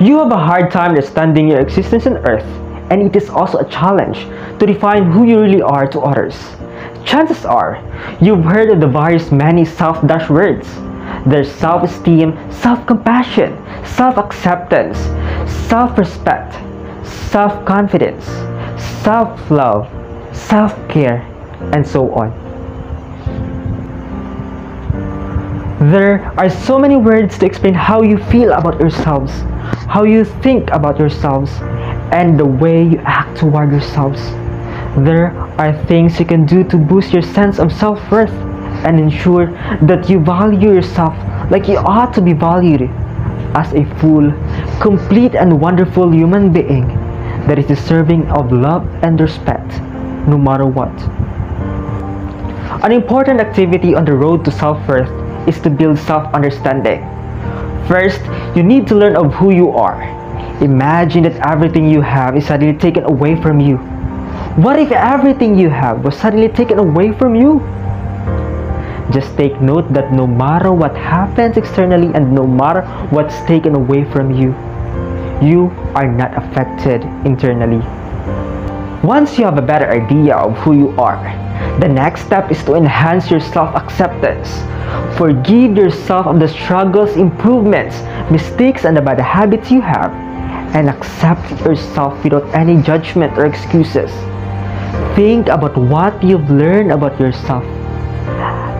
You have a hard time understanding your existence on earth, and it is also a challenge to define who you really are to others. Chances are, you've heard of the various many self-dash words. There's self-esteem, self-compassion, self-acceptance, self-respect, self-confidence, self-love, self-care, and so on. There are so many words to explain how you feel about yourselves, how you think about yourselves, and the way you act toward yourselves. There are things you can do to boost your sense of self-worth and ensure that you value yourself like you ought to be valued as a full, complete, and wonderful human being that is deserving of love and respect no matter what. An important activity on the road to self-worth is to build self-understanding. First, you need to learn of who you are. Imagine that everything you have is suddenly taken away from you. What if everything you have was suddenly taken away from you? Just take note that no matter what happens externally and no matter what's taken away from you, you are not affected internally. Once you have a better idea of who you are, the next step is to enhance your self-acceptance. Forgive yourself of the struggles, improvements, mistakes, and the bad habits you have, and accept yourself without any judgment or excuses. Think about what you've learned about yourself.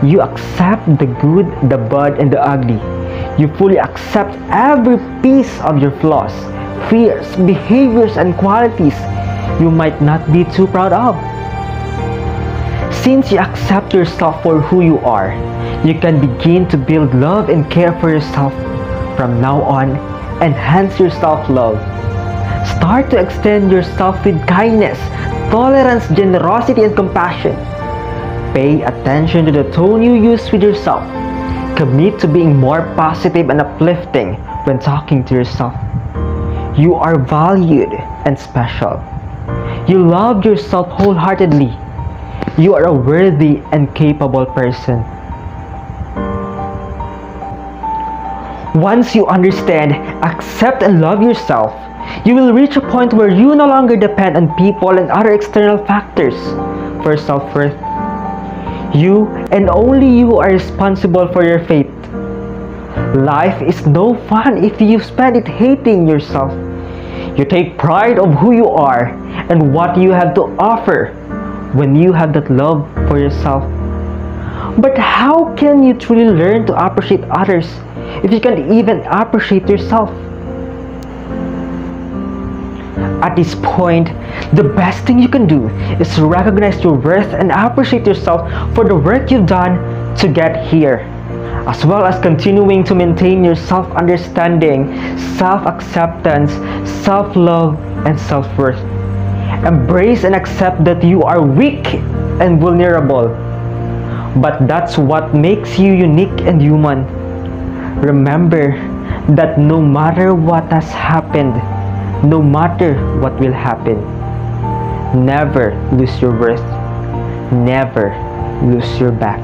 You accept the good, the bad, and the ugly. You fully accept every piece of your flaws, fears, behaviors, and qualities you might not be too proud of. Since you accept yourself for who you are, you can begin to build love and care for yourself. From now on, enhance your self-love. Start to extend yourself with kindness, tolerance, generosity, and compassion. Pay attention to the tone you use with yourself. Commit to being more positive and uplifting when talking to yourself. You are valued and special. You love yourself wholeheartedly. You are a worthy and capable person. Once you understand, accept, and love yourself, you will reach a point where you no longer depend on people and other external factors for self-worth. You and only you are responsible for your fate. Life is no fun if you spend it hating yourself. You take pride of who you are and what you have to offer when you have that love for yourself. But how can you truly learn to appreciate others if you can't even appreciate yourself? At this point, the best thing you can do is to recognize your worth and appreciate yourself for the work you've done to get here, as well as continuing to maintain your self-understanding, self-acceptance, self-love, and self-worth. Embrace and accept that you are weak and vulnerable, but that's what makes you unique and human. Remember that no matter what has happened, no matter what will happen, never lose your worth, never lose your back.